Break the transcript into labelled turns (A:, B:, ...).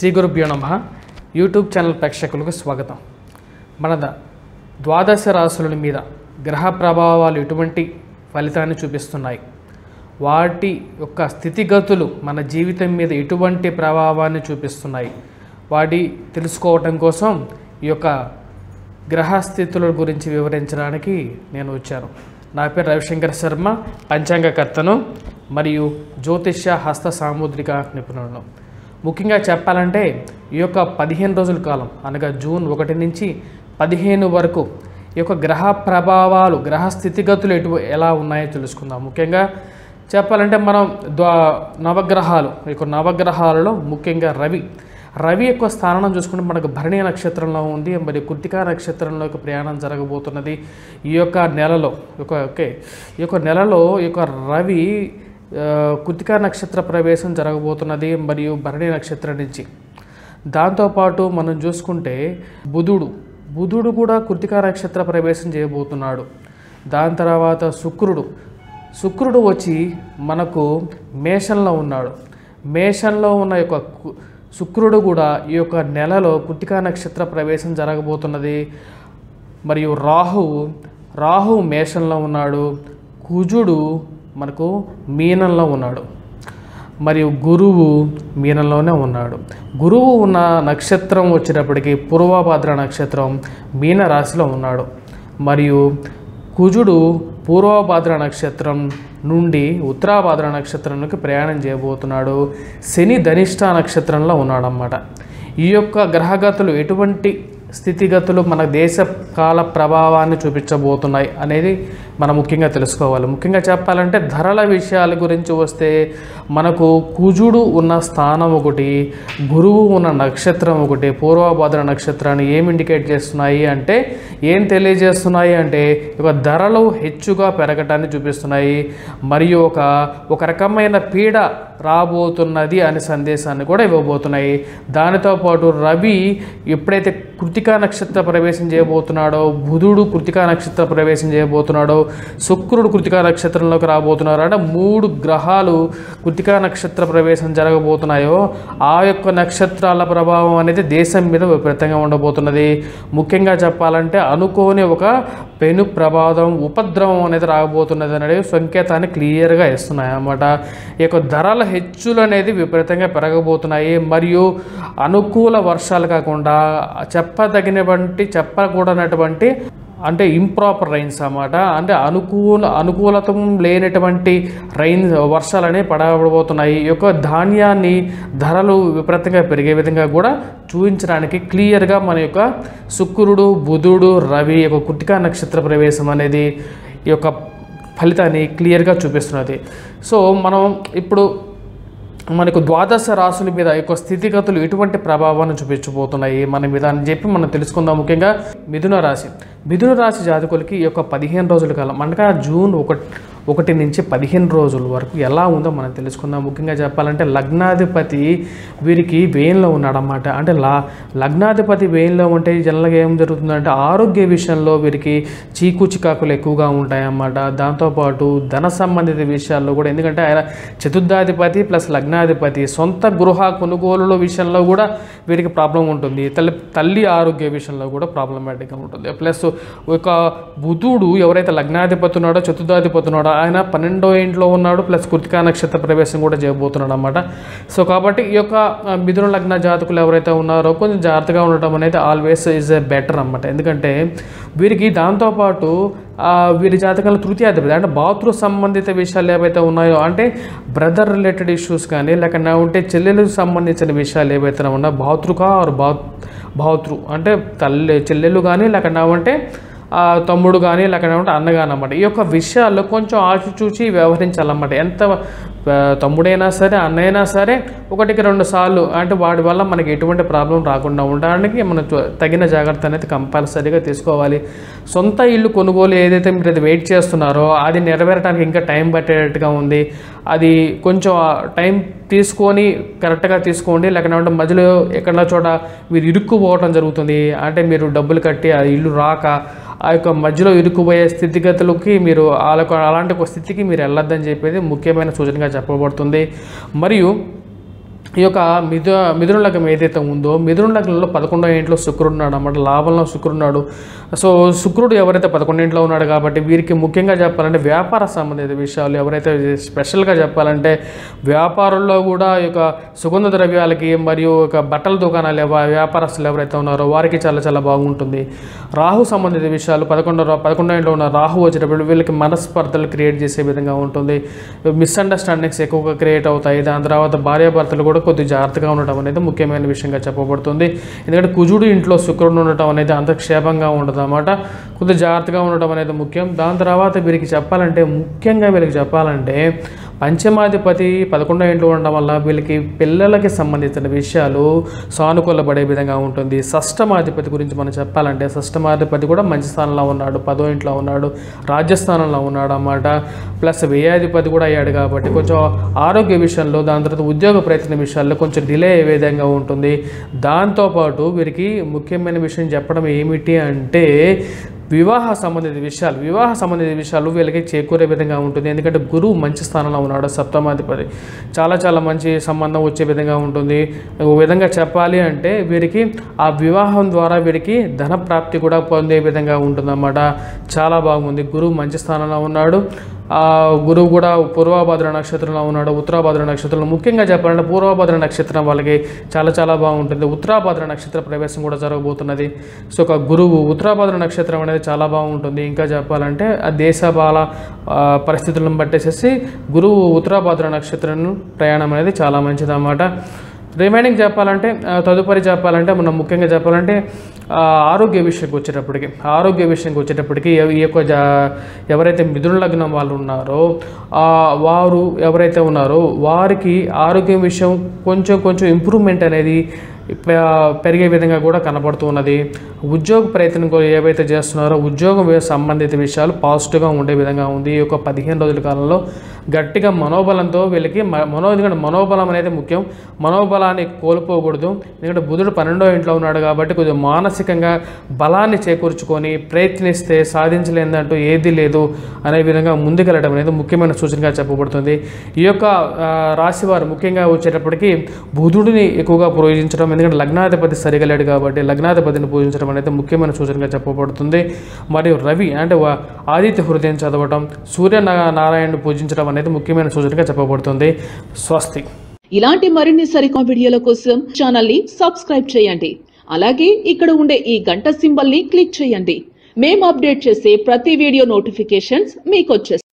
A: శ్రీ గురుభ్యో నమ. YouTube channel ప్రేక్షకులకు స్వాగతం. మన ద- ద్వాదశ రాశుల మీద గ్రహ ప్రభావాలు ఎటువంటి ఫలితాన్ని చూపిస్తున్నాయి? వాటి యొక్క స్థితిగతులు మన జీవితం మీద ఎటువంటి ప్రభావాన్ని చూపిస్తున్నాయి? వాటి తెలుసుకోవటం కోసం ఈ యొక్క గ్రహస్థితుల గురించి వివరించడానికి నేను వచ్చాను. నా పేరు రవిశంకర్ శర్మ పంచాంగకర్తను మరియు జ్యోతిష్య హస్త సాముద్రిక నిపుణులను. ముఖ్యంగా చెప్పాలంటే ఈ యొక్క పదిహేను రోజుల కాలం అనగా జూన్ ఒకటి నుంచి పదిహేను వరకు ఈ యొక్క గ్రహ ప్రభావాలు గ్రహ స్థితిగతులు ఎటు ఎలా ఉన్నాయో తెలుసుకుందాం. ముఖ్యంగా చెప్పాలంటే మనం ద్వా నవగ్రహాలు ఈ యొక్క నవగ్రహాలలో ముఖ్యంగా రవి రవి యొక్క స్థానం చూసుకుంటే మనకు భరణి నక్షత్రంలో ఉంది మరి కృతికా నక్షత్రంలోకి ప్రయాణం జరగబోతున్నది ఈ యొక్క నెలలో. ఒక ఓకే ఈ యొక్క నెలలో ఈ యొక్క రవి కృతికా నక్షత్ర ప్రవేశం జరగబోతున్నది మరియు భరణి నక్షత్రం నుంచి. దాంతోపాటు మనం చూసుకుంటే బుధుడు బుధుడు కూడా కృతికా నక్షత్ర ప్రవేశం చేయబోతున్నాడు. దాని తర్వాత శుక్రుడు శుక్రుడు వచ్చి మనకు మేషంలో ఉన్నాడు. మేషంలో ఉన్న యొక్క కు- శుక్రుడు కూడా ఈ యొక్క నెలలో కృతికా నక్షత్ర ప్రవేశం జరగబోతున్నది. మరియు రాహువు రాహు మేషంలో ఉన్నాడు. కుజుడు మనకు మీనంలో ఉన్నాడు. మరియు గురువు మీనంలోనే ఉన్నాడు. గురువు ఉన్న నక్షత్రం వచ్చేటప్పటికి పూర్వభద్ర నక్షత్రం మీన రాశిలో ఉన్నాడు. మరియు కుజుడు పూర్వభద్ర నక్షత్రం నుండి ఉత్తరాభద్ర నక్షత్రంలోకి ప్రయాణం చేయబోతున్నాడు. శని ధనిష్ట నక్షత్రంలో ఉన్నాడన్నమాట. ఈ యొక్క గ్రహగతులు ఎటువంటి స్థితిగతులు మన దేశ కాల ప్రభావాన్ని చూపించబోతున్నాయి అనేది మనం ముఖ్యంగా తెలుసుకోవాలి. ముఖ్యంగా చెప్పాలంటే ధరల విషయాల గురించి వస్తే మనకు కుజుడు ఉన్న స్థానం ఒకటి గురువు ఉన్న నక్షత్రం ఒకటి పూర్వభద్ర నక్షత్రాన్ని ఏం ఇండికేట్ చేస్తున్నాయి అంటే ఏం తెలియజేస్తున్నాయి అంటే ఒక ధరలు హెచ్చుగా పెరగటాన్ని చూపిస్తున్నాయి. మరియు ఒక ఒక రకమైన పీడ రాబోతున్నది అనే సందేశాన్ని కూడా ఇవ్వబోతున్నాయి. దానితో పాటు రవి ఎప్పుడైతే కృతికా నక్షత్ర ప్రవేశం చేయబోతున్నాడో బుధుడు కృతికా నక్షత్ర ప్రవేశం చేయబోతున్నాడో శుక్రుడు కృతికా నక్షత్రంలోకి రాబోతున్నారు అంటే మూడు గ్రహాలు కృతికా నక్షత్ర ప్రవేశం జరగబోతున్నాయో ఆ యొక్క నక్షత్రాల ప్రభావం అనేది దేశం మీద విపరీతంగా ఉండబోతున్నది. ముఖ్యంగా చెప్పాలంటే అనుకోని ఒక పెను ప్రమాదం ఉపద్రవం అనేది రాబోతున్నది అనేది సంకేతాన్ని క్లియర్గా ఇస్తున్నాయి అన్నమాట. ఈ యొక్క ధరల హెచ్చులు అనేది విపరీతంగా పెరగబోతున్నాయి. మరియు అనుకూల వర్షాలు కాకుండా చెప్ప చెప్పదగినటువంటి చెప్పకూడనటువంటి అంటే ఇంప్రాపర్ రైన్స్ అన్నమాట. అంటే అనుకూల అనుకూలతం లేనటువంటి రైన్ వర్షాలనే పడబోతున్నాయి. ఈ యొక్క ధాన్యాన్ని ధరలు విపరీతంగా పెరిగే విధంగా కూడా చూపించడానికి క్లియర్గా మన యొక్క శుక్రుడు బుధుడు రవి యొక్క కుటికా నక్షత్ర ప్రవేశం అనేది ఈ యొక్క ఫలితాన్ని క్లియర్గా చూపిస్తున్నది. సో మనం ఇప్పుడు మనకు ద్వాదశ రాశుల మీద యొక్క స్థితిగతులు ఎటువంటి ప్రభావాన్ని చూపించబోతున్నాయి? మన మీద అని చెప్పి మనం తెలుసుకుందాం ముఖ్యంగా మిథున రాశి. మిథున రాశి జాతకులకి ఈ యొక్క పదిహేను రోజుల కాలం అనగా జూన్ ఒకటి ఒకటి నుంచి పదిహేను రోజుల వరకు ఎలా ఉందో మనం తెలుసుకుందాం. ముఖ్యంగా చెప్పాలంటే లగ్నాధిపతి వీరికి వేయంలో ఉన్నాడనమాట అంటే లా లగ్నాధిపతి వేయంలో ఉంటే జనరల్గా ఏం జరుగుతుందంటే ఆరోగ్య విషయంలో వీరికి చీకు చికాకులు ఎక్కువగా ఉంటాయన్నమాట. దాంతోపాటు ధన సంబంధిత విషయాల్లో కూడా ఎందుకంటే ఆయన చతుర్థాధిపతి ప్లస్ లగ్నాధిపతి సొంత గృహ కొనుగోలుల విషయంలో కూడా వీరికి ప్రాబ్లం ఉంటుంది. తల్లి తల్లి ఆరోగ్య విషయంలో కూడా ప్రాబ్లమాటిక్గా ఉంటుంది. ప్లస్ ఒక బుధుడు ఎవరైతే లగ్నాధిపతి ఉన్నాడో చతుర్థాధిపతి ఉన్నాడో ఆయన పన్నెండో ఇంట్లో ఉన్నాడు ప్లస్ కృతికా నక్షత్ర ప్రవేశం కూడా చేయబోతున్నాడు అనమాట సో కాబట్టి ఈ యొక్క మిథున లగ్న జాతకులు ఎవరైతే ఉన్నారో కొంచెం జాగ్రత్తగా ఉండటం అనేది ఆల్వేస్ ఈజ్ ఎ బెటర్ అనమాట ఎందుకంటే వీరికి దాంతోపాటు వీరి జాతకంలో తృతీయాధిపతి అంటే బాతృ సంబంధిత విషయాలు ఏవైతే ఉన్నాయో అంటే బ్రదర్ రిలేటెడ్ ఇష్యూస్ కానీ లేకుండా ఉంటే చెల్లెలకు సంబంధించిన విషయాలు ఏవైతే ఉన్నాయో బాతృకా ఆర్ బా భాతృ అంటే తల్లి చెల్లెలు కానీ లేకుండా ఉంటే తమ్ముడు కానీ లేకపోతే ఉంటే అన్న కానీ అన్నమాట. ఈ యొక్క విషయాల్లో కొంచెం ఆచిచూచి వ్యవహరించాలన్నమాట. ఎంత తమ్ముడైనా సరే అన్నైనా సరే ఒకటికి రెండు సార్లు అంటే వాడి వల్ల మనకి ఎటువంటి ప్రాబ్లం రాకుండా ఉండడానికి మనం తగిన జాగ్రత్త అనేది కంపల్సరీగా తీసుకోవాలి. సొంత ఇల్లు కొనుగోలు ఏదైతే మీరు అది వెయిట్ చేస్తున్నారో అది నెరవేరడానికి ఇంకా టైం పట్టేటట్టుగా ఉంది. అది కొంచెం టైం తీసుకొని కరెక్ట్గా తీసుకోండి. లేకపోతే మధ్యలో ఎక్కడ చోట మీరు ఇరుక్కుపోవటం జరుగుతుంది. అంటే మీరు డబ్బులు కట్టి ఆ ఇల్లు రాక ఆ యొక్క మధ్యలో ఇరుక్కుపోయే స్థితిగతులకి మీరు వాళ్ళకు అలాంటి ఒక స్థితికి మీరు వెళ్ళొద్దని చెప్పేది ముఖ్యమైన సూచనగా చెప్పబడుతుంది. మరియు ఈ యొక్క మిథు మిథున లగ్నం ఏదైతే ఉందో మిథున లగ్నంలో పదకొండో ఇంట్లో శుక్రుడు ఉన్నాడు అన్నమాట. లాభంలో శుక్రుడు ఉన్నాడు సో శుక్రుడు ఎవరైతే పదకొండు ఇంట్లో ఉన్నాడు కాబట్టి వీరికి ముఖ్యంగా చెప్పాలంటే వ్యాపార సంబంధిత విషయాలు ఎవరైతే స్పెషల్గా చెప్పాలంటే వ్యాపారంలో కూడా ఈ యొక్క సుగంధ ద్రవ్యాలకి మరియు ఒక బట్టల దుకాణాలు వ్యాపారస్తులు ఎవరైతే ఉన్నారో వారికి చాలా చాలా బాగుంటుంది. రాహు సంబంధిత విషయాలు పదకొండో పదకొండో ఇంట్లో ఉన్న రాహు వచ్చేటప్పుడు వీళ్ళకి మనస్పర్ధలు క్రియేట్ చేసే విధంగా ఉంటుంది. మిస్అండర్స్టాండింగ్స్ ఎక్కువగా క్రియేట్ అవుతాయి. దాని తర్వాత భార్యాభర్తలు కూడా కొద్దిగా జాగ్రత్తగా ఉండటం అనేది ముఖ్యమైన విషయంగా చెప్పబడుతుంది. ఎందుకంటే కుజుడు ఇంట్లో శుక్రుడు ఉండటం అనేది అంత క్షేమంగా ఉండదు అనమాట కొద్దిగా జాగ్రత్తగా ఉండటం అనేది ముఖ్యం. దాని తర్వాత వీరికి చెప్పాలంటే ముఖ్యంగా వీరికి చెప్పాలంటే పంచమాధిపతి పదకొండో ఇంట్లో ఉండడం వల్ల వీళ్ళకి పిల్లలకి సంబంధించిన విషయాలు సానుకూలపడే విధంగా ఉంటుంది. షష్టమాధిపతి గురించి మనం చెప్పాలంటే షష్టమాధిపతి కూడా మంచి స్థానంలో ఉన్నాడు పదో ఇంట్లో ఉన్నాడు రాజ్యస్థానంలో ఉన్నాడు అన్నమాట. ప్లస్ వ్యయాధిపతి కూడా అయ్యాడు కాబట్టి కొంచెం ఆరోగ్య విషయంలో దాని తర్వాత ఉద్యోగ ప్రయత్న విషయాల్లో కొంచెం డిలే అయ్యే విధంగా ఉంటుంది. దాంతోపాటు వీరికి ముఖ్యమైన విషయం చెప్పడం ఏమిటి అంటే వివాహ సంబంధిత విషయాలు వివాహ సంబంధిత విషయాలు వీళ్ళకి చేకూరే విధంగా ఉంటుంది. ఎందుకంటే గురువు మంచి స్థానంలో ఉన్నాడు సప్తమాధిపతి. చాలా చాలా మంచి సంబంధం వచ్చే విధంగా ఉంటుంది. ఒక విధంగా చెప్పాలి అంటే వీరికి ఆ వివాహం ద్వారా వీరికి ధన ప్రాప్తి కూడా పొందే విధంగా ఉంటుందన్నమాట. చాలా బాగుంది. గురువు మంచి స్థానంలో ఉన్నాడు. గురువు కూడా పూర్వభద్ర నక్షత్రంలో ఉన్నాడు ఉత్తరాభద్ర నక్షత్రంలో. ముఖ్యంగా చెప్పాలంటే పూర్వభద్ర నక్షత్రం వాళ్ళకి చాలా చాలా బాగుంటుంది. ఉత్తరాభద్ర నక్షత్ర ప్రవేశం కూడా జరగబోతున్నది. సో ఒక గురువు ఉత్తరాభద్ర నక్షత్రం అనేది చాలా బాగుంటుంది. ఇంకా చెప్పాలంటే ఆ దేశ బాల పరిస్థితులను బట్టేసేసి గురువు ఉత్తరాభద్ర నక్షత్రం ప్రయాణం అనేది చాలా మంచిది అన్నమాట రిమైనింగ్ చెప్పాలంటే తదుపరి చెప్పాలంటే మనం ముఖ్యంగా చెప్పాలంటే ఆరోగ్య విషయంకి వచ్చేటప్పటికి ఆరోగ్య విషయంకి వచ్చేటప్పటికి ఈ యొక్క జా- ఎవరైతే మిథున లగ్నం వాళ్ళు ఉన్నారో వారు ఎవరైతే ఉన్నారో వారికి ఆరోగ్యం విషయం కొంచెం కొంచెం ఇంప్రూవ్మెంట్ అనేది పెరిగే విధంగా కూడా కనబడుతున్నది ఉద్యోగ ప్రయత్నం కూడా ఏవైతే చేస్తున్నారో ఉద్యోగం సంబంధిత విషయాలు పాజిటివ్గా ఉండే విధంగా ఉంది. ఈ యొక్క పదిహేను రోజుల కాలంలో గట్టిగా మనోబలంతో వీళ్ళకి మనో ఎందుకంటే మనోబలం అనేది ముఖ్యం. మనోబలాన్ని కోల్పోకూడదు. ఎందుకంటే బుధుడు పన్నెండో ఇంట్లో ఉన్నాడు కాబట్టి కొంచెం మానసికంగా బలాన్ని చేకూర్చుకొని ప్రయత్నిస్తే సాధించలేదంటూ ఏది లేదు అనే విధంగా ముందుకెళ్ళడం అనేది ముఖ్యమైన సూచనగా చెప్పబడుతుంది. ఈ యొక్క రాశివారు రాశి వారు ముఖ్యంగా వచ్చేటప్పటికి బుధుడిని ఎక్కువగా ప్రయోజించడం ఎందుకంటే లగ్నాధిపతి సరిగా లేడు కాబట్టి లగ్నాధిపతిని పూజించడం అనేది ముఖ్యమైన సూచనగా చెప్పబడుతుంది. మరియు రవి అంటే ఆదిత్య హృదయం చదవటం సూర్య నారాయణను పూజించడం అనేది ముఖ్యమైన సూచనగా చెప్పబడుతుంది. స్వస్తి.
B: ఇలాంటి మరిన్ని సరికొత్త వీడియోల కోసం ఛానల్ని సబ్స్క్రైబ్ చేయండి. అలాగే ఇక్కడ ఉండే ఈ గంట సింబల్ని క్లిక్ చేయండి. మేము అప్డేట్ చేసే ప్రతి వీడియో నోటిఫికేషన్స్ మీకు వచ్చేస్తాయి.